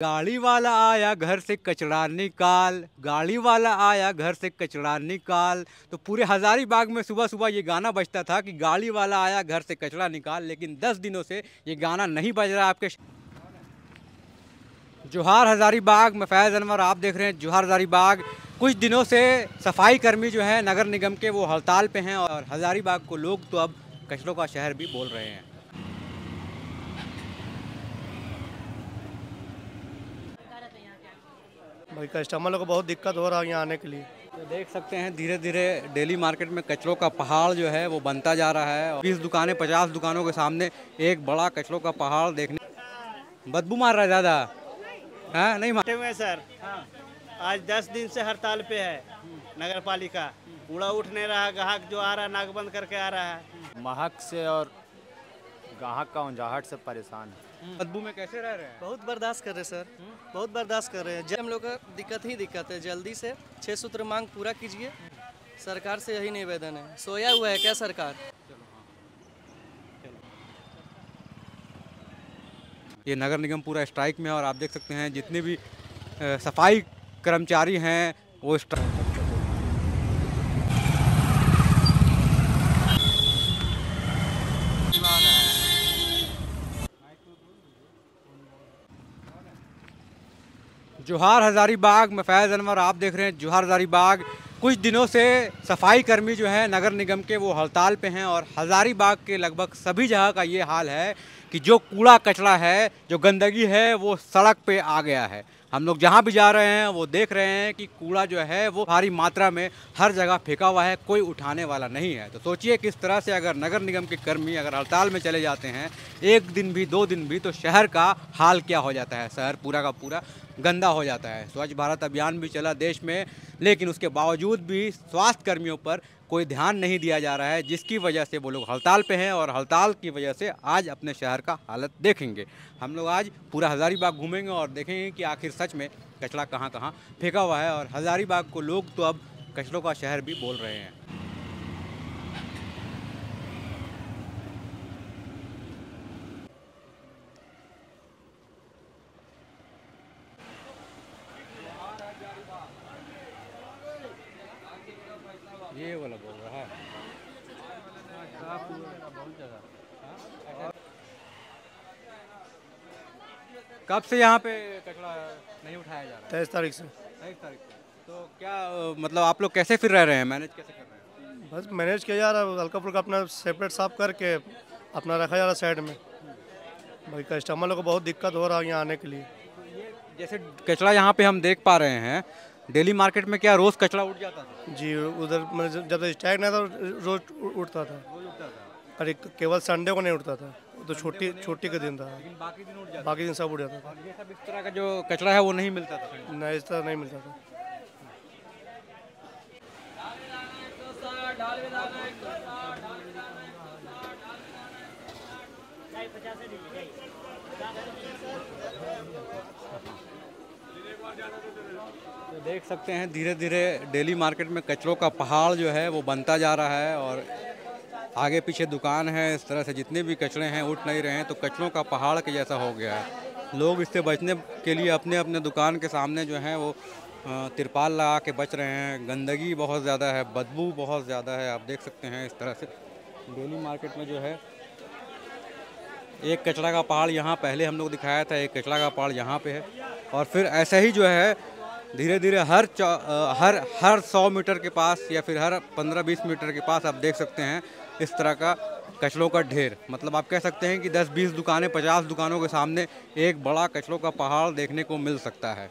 गाड़ी वाला आया घर से कचरा निकाल गाड़ी वाला आया घर से कचरा निकाल। तो पूरे हजारीबाग में सुबह सुबह ये गाना बजता था कि गाड़ी वाला आया घर से कचरा निकाल, लेकिन दस दिनों से ये गाना नहीं बज रहा आपके जोहार हजारीबाग में फैज़ अनवर, आप देख रहे हैं जोहार हजारीबाग। कुछ दिनों से सफ़ाई कर्मी जो है नगर निगम के, वो हड़ताल पे हैं और हजारीबाग को लोग तो अब कचरों का शहर भी बोल रहे हैं। भाई कस्टमर को बहुत दिक्कत हो रहा है यहाँ आने के लिए। तो देख सकते हैं धीरे धीरे डेली मार्केट में कचरों का पहाड़ जो है वो बनता जा रहा है। बीस दुकानें पचास दुकानों के सामने एक बड़ा कचरों का पहाड़ देखने बदबू मार रहा है ज़्यादा हाँ नहीं मार बैठे हुए हैं सर। आज दस दिन से हड़ताल पे है नगर पालिका कूड़ा उठ नहीं रहा ग्राहक जो आ रहा है नाक बंद करके आ रहा है। महक से और ग्राहक का उंजाहट से परेशान है। बदबू में कैसे रह रहे हैं? बहुत बर्दाश्त कर रहे सर। बहुत बर्दाश्त कर रहे हैं। जब हम लोग का दिक्कत ही दिक्कत है जल्दी से छः सूत्र मांग पूरा कीजिए। सरकार से यही निवेदन है। सोया हुआ है क्या सरकार? ये नगर निगम पूरा स्ट्राइक में है और आप देख सकते हैं जितने भी सफ़ाई कर्मचारी हैं वो स्ट्राइक जोहार हजारीबाग में फैज़ अनवर आप देख रहे हैं जोहार हजारीबाग कुछ दिनों से सफ़ाई कर्मी जो हैं नगर निगम के, वो हड़ताल पे हैं और हजारीबाग के लगभग सभी जगह का ये हाल है कि जो कूड़ा कचरा है, जो गंदगी है, वो सड़क पे आ गया है। हम लोग जहाँ भी जा रहे हैं, वो देख रहे हैं कि कूड़ा जो है, वो भारी मात्रा में हर जगह फेंका हुआ है, कोई उठाने वाला नहीं है। तो सोचिए किस तरह से अगर नगर निगम के कर्मी अगर हड़ताल में चले जाते हैं, एक दिन भी, दो दिन भी तो शहर का हाल क्या हो जाता है? शहर पूरा का पूरा गंदा हो जाता है। स्वच्छ भारत अभियान भी चला देश में, लेकिन उसके बावजूद भी स्वास्थ्य कर्मियों पर कोई ध्यान नहीं दिया जा रहा है, जिसकी वजह से वो लोग हड़ताल पे हैं और हड़ताल की वजह से आज अपने शहर का हालत देखेंगे। हम लोग आज पूरा हज़ारीबाग घूमेंगे और देखेंगे कि आखिर सच में कचरा कहाँ कहाँ फेंका हुआ है और हज़ारीबाग को लोग तो अब कचरों का शहर भी बोल रहे हैं ये वाला बोल रहा है कब से यहाँ पे कचरा नहीं उठाया जा रहा है? तेईस तारीख से। तेईस तारीख को तो क्या मतलब आप लोग कैसे फिर रह रहे हैं? मैनेज कैसे कर रहे हैं? बस मैनेज किया जा रहा है। हल्का फुल्का अपना सेपरेट साफ़ करके अपना रखा जा रहा है साइड में। भाई कस्टमर लोग को बहुत दिक्कत हो रहा है यहाँ आने के लिए। जैसे कचरा यहाँ पे हम देख पा रहे हैं डेली मार्केट में क्या रोज़ कचरा उठ जाता था? जी उधर मतलब जब- स्ट्राइक नहीं था। रोज उठता था। अरे केवल संडे को नहीं उठता था। तो छुट्टी छुट्टी का दिन था बाकी दिन उठ जाता बाकी दिन सब उठ जाता था। था सब इस तरह का जो कचरा है वो नहीं मिलता था नहीं इस तरह नहीं मिलता था। तो देख सकते हैं धीरे धीरे डेली मार्केट में कचरों का पहाड़ जो है वो बनता जा रहा है और आगे पीछे दुकान है, इस तरह से जितने भी कचरे हैं, उठ नहीं रहे हैं तो कचरों का पहाड़ के जैसा हो गया है। लोग इससे बचने के लिए अपने अपने दुकान के सामने जो है, वो तिरपाल लगा के बच रहे हैं। गंदगी बहुत ज़्यादा है, बदबू बहुत ज़्यादा है, आप देख सकते हैं इस तरह से। डेली मार्केट में जो है, एक कचरा का पहाड़ यहाँ पहले हम लोग दिखाया था, एक कचरा का पहाड़ यहाँ पे है। और फिर ऐसे ही जो है धीरे धीरे हर हर हर सौ मीटर के पास या फिर हर पंद्रह बीस मीटर के पास आप देख सकते हैं इस तरह का कचरों का ढेर। मतलब आप कह सकते हैं कि दस, बीस दुकानें, पचास दुकानों के सामने एक बड़ा कचरों का पहाड़ देखने को मिल सकता है।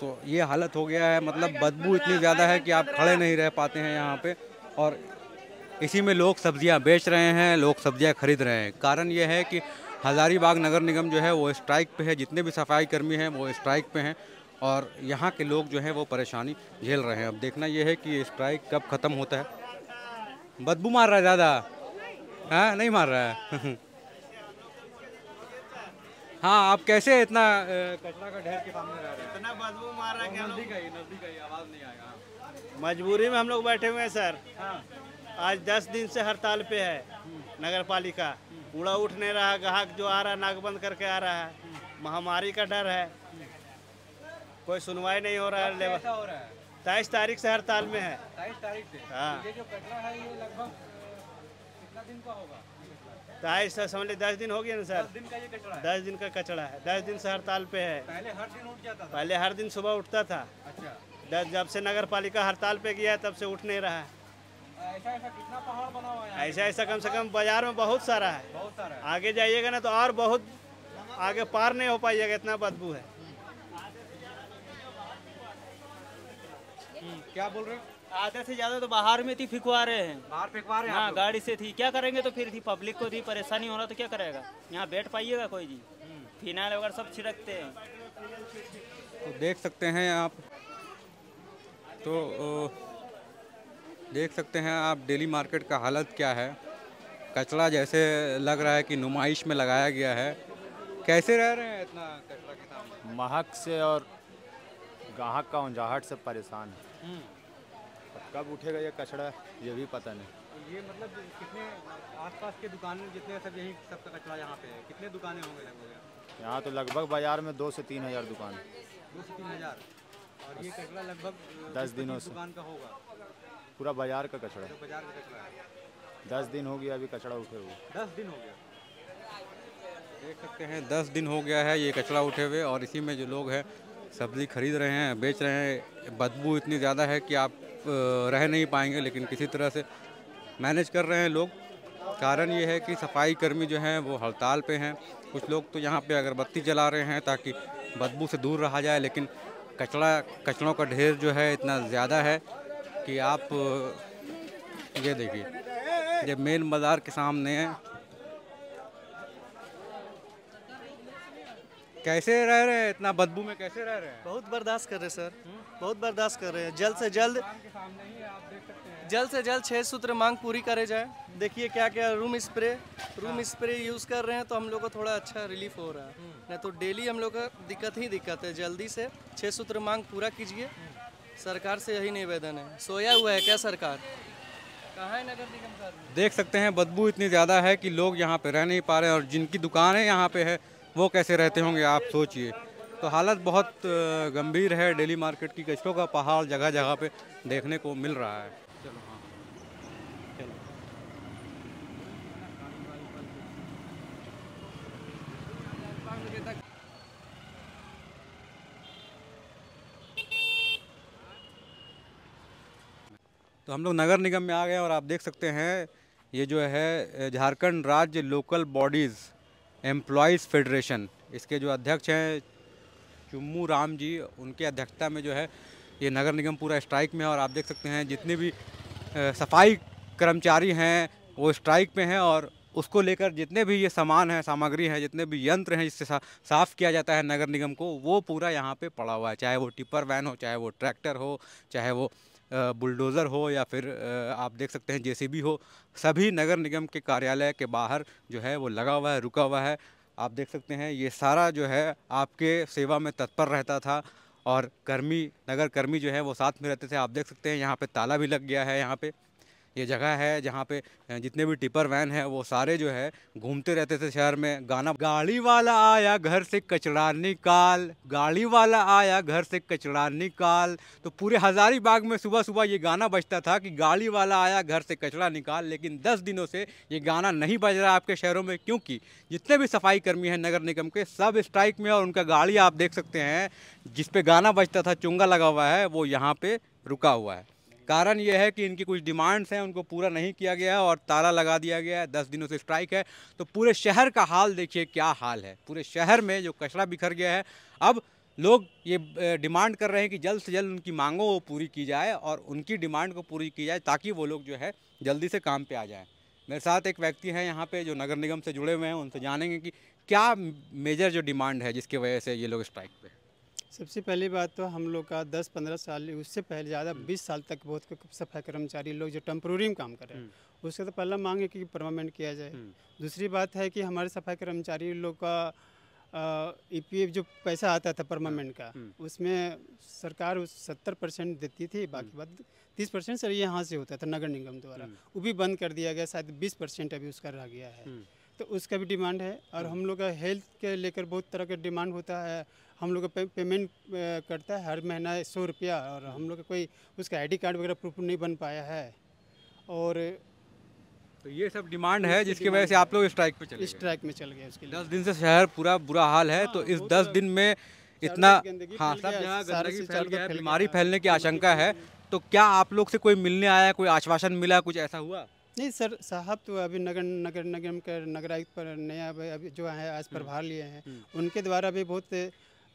तो ये हालत हो गया है। मतलब बदबू इतनी ज़्यादा है कि आप खड़े नहीं रह पाते हैं यहाँ पे। और इसी में लोग सब्ज़ियाँ बेच रहे हैं, लोग सब्ज़ियाँ खरीद रहे हैं। कारण ये है कि हज़ारीबाग नगर निगम जो है वो स्ट्राइक पे है। जितने भी सफ़ाई कर्मी हैं वो स्ट्राइक पे हैं और यहाँ के लोग जो हैं वो परेशानी झेल रहे हैं। अब देखना ये है कि स्ट्राइक कब ख़त्म होता है। बदबू मार रहा है ज़्यादा हाँ नहीं मार रहा है। हाँ आप कैसे इतना कचरा का ढेर के सामने रह रहे हैं? इतना बदबू मार रहा है नज़दीक आई नज़दीक आई आवाज़ नहीं आएगा मजबूरी में हम लोग बैठे हुए हैं सर। हाँ। आज दस दिन से हड़ताल पे है नगर पालिका कूड़ा उठ नहीं रहा ग्राहक जो आ रहा है नाक बंद करके आ रहा है। महामारी का डर है। कोई सुनवाई नहीं हो रहा है लेबर कैसा हो रहा है तेईस तारीख से हड़ताल में है। तेईस तारीख से? हाँ। ये जो कचरा है ये लगभग कितना दिन का होगा? तेईस से समझ लीजिए दस दिन हो गया ना दस सर दिन का ये कचरा है? दस दिन का कचड़ा है। दस दिन से हड़ताल पे है। पहले हर दिन उठ जाता था? पहले हर दिन सुबह उठता था। अच्छा। दस जब से नगर पालिका हड़ताल पे गया है तब से उठ नहीं रहा है। ऐसा ऐसा कितना पहाड़ बना हुआ है ऐसा ऐसा कम से कम बाज़ार में बहुत सारा है। बहुत सारा है। आगे जाइएगा ना तो और बहुत आगे पार नहीं हो पाइएगा इतना बदबू है। क्या बोल रहे हो? आधे से ज़्यादा तो बाहर में थी फिकवा रहे हैं। बाहर फिकवा रहे हैं हाँ गाड़ी से थी। क्या करेंगे तो फिर थी पब्लिक को थी परेशानी हो रहा तो क्या करेगा? यहाँ बैठ पाइएगा कोई जी। फिनाइल वगैरह सब छिड़कते हैं। तो देख सकते हैं आप। तो देख सकते हैं आप डेली मार्केट का हालत क्या है। कचरा जैसे लग रहा है कि नुमाइश में लगाया गया है। कैसे रह रहे हैं इतना कचरा के सामने? महक से और गाहक का उंजाहट से परेशान है। कब उठेगा ये कचरा ये भी पता नहीं। तो ये मतलब कितने आसपास के दुकानें जितने सब यही सबका कचरा यहाँ पे है? कितने दुकानें होंगे लगभग यहाँ? तो लगभग बाज़ार में दो से तीन हज़ार दुकान। है। दो से तीन हज़ार? और ये कचरा लगभग दस दिनों से। दुकान का होगा? पूरा बाज़ार का कचरा है। बाज़ार का कचरा है। दस दिन हो गया अभी कचरा उठे हुए। दस दिन हो गया? देख सकते हैं दस दिन हो गया है ये कचरा उठे हुए और इसी में जो लोग हैं सब्ज़ी खरीद रहे हैं, बेच रहे हैं, बदबू इतनी ज़्यादा है कि आप रह नहीं पाएँगे, लेकिन किसी तरह से मैनेज कर रहे हैं लोग। कारण ये है कि सफ़ाई कर्मी जो हैं, वो हड़ताल पे हैं। कुछ लोग तो यहाँ पे अगरबत्ती जला रहे हैं ताकि बदबू से दूर रहा जाए, लेकिन कचड़ा, कचड़ों का ढेर जो है इतना ज़्यादा है कि आप, ये देखिए, ये मेन बाज़ार के सामने कैसे रह रहे हैं? इतना बदबू में कैसे रह रहे हैं? बहुत बर्दाश्त कर रहे हैं सर। बहुत बर्दाश्त कर रहे हैं। जल्द से जल्द जल्द से जल्द छह सूत्र मांग पूरी करे जाए। देखिए क्या क्या room spray room spray use कर रहे हैं तो हम लोग को थोड़ा अच्छा रिलीफ हो रहा है। नहीं तो डेली हम लोग का दिक्कत ही दिक्कत है। जल्दी से छः सूत्र मांग पूरा कीजिए। सरकार से यही निवेदन है। सोया हुआ है क्या सरकार? कहाँ है नगर निगम देख सकते हैं बदबू इतनी ज़्यादा है कि लोग यहाँ पे रह नहीं पा रहे हैं और जिनकी दुकानें यहाँ पे है वो कैसे रहते होंगे, आप सोचिए। तो हालत बहुत गंभीर है, डेली मार्केट की कचरों का पहाड़ जगह जगह पे देखने को मिल रहा है। हाँ। तो हम लोग नगर निगम में आ गए और आप देख सकते हैं, ये जो है झारखंड राज्य लोकल बॉडीज़ एम्प्लॉयज़ फेडरेशन। इसके जो अध्यक्ष हैं चुम्मू राम जी उनके अध्यक्षता में जो है ये नगर निगम पूरा स्ट्राइक में है और आप देख सकते हैं जितने भी सफ़ाई कर्मचारी हैं वो स्ट्राइक में हैं और उसको लेकर जितने भी ये सामान हैं सामग्री है जितने भी यंत्र हैं जिससे सा, साफ़ किया जाता है नगर निगम को वो पूरा यहाँ पे पड़ा हुआ है चाहे वो टिपर वैन हो चाहे वो ट्रैक्टर हो चाहे वो बुलडोज़र हो या फिर आप देख सकते हैं जेसीबी हो, सभी नगर निगम के कार्यालय के बाहर जो है वो लगा हुआ है, रुका हुआ है। आप देख सकते हैं ये सारा जो है आपके सेवा में तत्पर रहता था और कर्मी, नगर कर्मी जो है वो साथ में रहते थे। आप देख सकते हैं यहाँ पे ताला भी लग गया है यहाँ पे। ये जगह है जहाँ पे जितने भी टिपर वैन है, वो सारे जो है घूमते रहते थे शहर में। गाना गाड़ी वाला आया घर से कचरा निकाल, गाड़ी वाला आया घर से कचरा निकाल। तो पूरे हजारीबाग में सुबह सुबह ये गाना बजता था कि गाड़ी वाला आया घर से कचरा निकाल, लेकिन दस दिनों से ये गाना नहीं बज रहा आपके शहरों में, क्योंकि जितने भी सफ़ाई कर्मी हैं नगर निगम के, सब स्ट्राइक में और उनका गाड़ी आप देख सकते हैं, जिस पे गाना बजता था, चुंगा लगा हुआ है, वो यहाँ पे रुका हुआ है। कारण ये है कि इनकी कुछ डिमांड्स हैं, उनको पूरा नहीं किया गया और ताला लगा दिया गया है। दस दिनों से स्ट्राइक है। तो पूरे शहर का हाल देखिए, क्या हाल है। पूरे शहर में जो कचरा बिखर गया है, अब लोग ये डिमांड कर रहे हैं कि जल्द से जल्द उनकी मांगों को पूरी की जाए और उनकी डिमांड को पूरी की जाए ताकि वो लोग जो है जल्दी से काम पे आ जाएँ। मेरे साथ एक व्यक्ति हैं यहाँ पे जो नगर निगम से जुड़े हुए हैं, उनसे जानेंगे कि क्या मेजर जो डिमांड है जिसकी वजह से ये लोग स्ट्राइक पे सबसे पहली बात तो हम लोग का 10-15 साल उससे पहले ज़्यादा 20 साल तक बहुत सफ़ाई कर्मचारी लोग जो टेम्प्रोरी में काम कर रहे हैं। उसका तो पहला मांग है कि परमानेंट किया जाए। दूसरी बात है कि हमारे सफ़ाई कर्मचारी लोग का ई पी एफ़ जो पैसा आता था परमानेंट का उसमें सरकार उस सत्तर परसेंट देती थी बाकी बात तीस परसेंट सर यहाँ से होता था नगर निगम द्वारा। वो भी बंद कर दिया गया शायद बीस परसेंट अभी उसका रह गया है। तो उसका भी डिमांड है और हम लोग का हेल्थ के लेकर बहुत तरह का डिमांड होता है। हम लोग का पे, पेमेंट करता है हर महीना सौ रुपया और हम लोग का कोई उसका आईडी कार्ड वगैरह प्रूफ नहीं बन पाया है। और तो ये सब डिमांड है जिसकी वजह से आप लोग स्ट्राइक पे चले। ट्रैक में चल गए उसके लिए। दस दिन से शहर पूरा बुरा हाल है तो हाँ, इस दस तो दिन में इतना हाँ सब सारे गंदगी फैल गया है बीमारी फैलने की आशंका है। तो क्या आप लोग से कोई मिलने आया कोई आश्वासन मिला कुछ ऐसा हुआ? नहीं सर साहब तो अभी नगर नगर निगम के नगर आयुक्त पर नया अभी जो है आज प्रभार लिए हैं। उनके द्वारा भी बहुत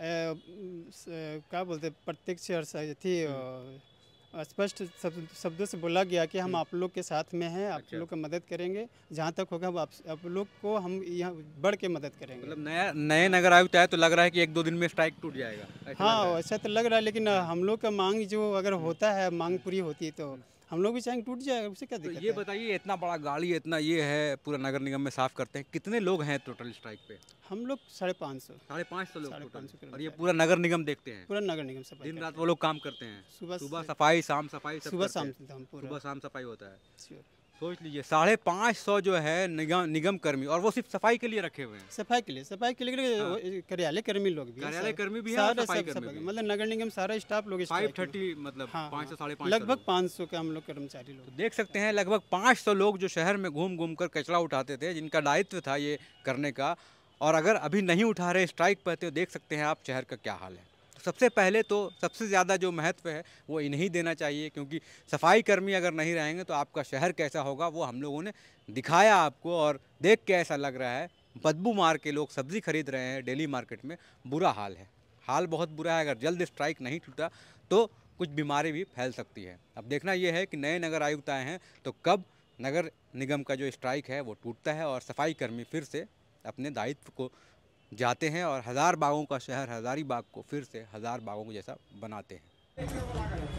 क्या बोलते प्रत्यक्ष थी स्पष्ट शब्दों से बोला गया कि हम आप लोग के साथ में हैं आप अच्छा। लोग का मदद करेंगे। जहाँ तक होगा आप, आप लोग को हम यहाँ बढ़ के मदद करेंगे। मतलब नया नए नगर आयुक्त आए तो लग रहा है कि एक दो दिन में स्ट्राइक टूट जाएगा। हाँ ऐसा तो लग रहा है लेकिन हम लोग का मांग जो अगर होता है मांग पूरी होती है तो हम लोग भी चाहेंगे टूट जाएगा उससे क्या तो ये बताइए इतना बड़ा गाड़ी इतना ये है पूरा नगर निगम में साफ़ करते हैं कितने लोग हैं टोटल स्ट्राइक पे? हम लोग साढ़े पाँच सौ। साढ़े पाँच सौ लोग पाँच सौ और ये पूरा नगर निगम देखते हैं? पूरा नगर निगम सफ़ाई दिन रात वो लोग काम करते हैं? सुबह सुबह सफ़ाई शाम सफ़ाई सुबह शाम पूरा सुबह शाम सफ़ाई होता है. सोच लीजिए साढ़े पाँच सौ जो है निगम निगम कर्मी और वो सिर्फ़ सफ़ाई के लिए रखे हुए हैं। सफ़ाई के लिए सफ़ाई के लिए हाँ। कार्यालय कर्मी लोग भी कार्यालय कर्मी भी हैं सारे सफ़ाई कर्मी मतलब नगर निगम सारा स्टाफ लोग फाइव थर्टी मतलब हाँ, पाँच सौ। साढ़े पाँच लगभग पाँच सौ के हम लोग कर्मचारी लोग तो देख सकते हैं लगभग 500 लोग जो शहर में घूम घूम कर कचरा उठाते थे जिनका दायित्व था ये करने का और अगर अभी नहीं उठा रहे स्ट्राइक पर तो देख सकते हैं आप शहर का क्या हाल है। सबसे पहले तो सबसे ज़्यादा जो महत्व है, वो इन्हें देना चाहिए, क्योंकि सफ़ाई कर्मी अगर नहीं रहेंगे तो आपका शहर कैसा होगा, वो हम लोगों ने दिखाया आपको और देख के ऐसा लग रहा है। बदबू मार के लोग सब्ज़ी खरीद रहे हैं, डेली मार्केट में, बुरा हाल है। हाल बहुत बुरा है, अगर जल्द स्ट्राइक नहीं टूटा तो कुछ बीमारी भी फैल सकती है। अब देखना यह है कि नए नगर आयुक्त आए हैं तो कब नगर निगम का जो स्ट्राइक है, वो टूटता है और सफ़ाई कर्मी फिर से अपने दायित्व को जाते हैं और हज़ार बागों का शहर हज़ारी बाग को फिर से हज़ार बागों जैसा बनाते हैं।